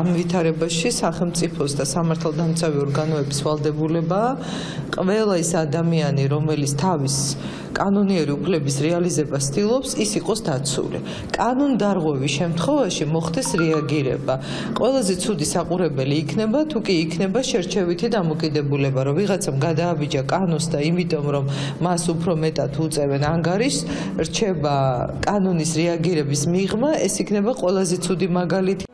ამ ვითარებაში სახელმწიფოს და სამართალდამცავი ორგანოების ვალდებულება ყველა ის ადამიანი, რომელიც თავის კანონიერი უფლების რეალიზებას ცდილობს, ის იყოს დაცული. კანონდარღვევის შემთხვევაში მოხდეს რეაგირება. ყველაზე ცუდი საყურებელი იქნება, თუ კი იქნება შერჩევითი დამოკიდებულება, რომ ვიღაცამ გადააბიჯა კანონს და იმიტომ რომ მას უფრო მეტად უწევენ ანგარიშს, რჩება კანონის რეაგირების მიღმა, ეს იქნება ყველაზე ცუდი მაგალითი.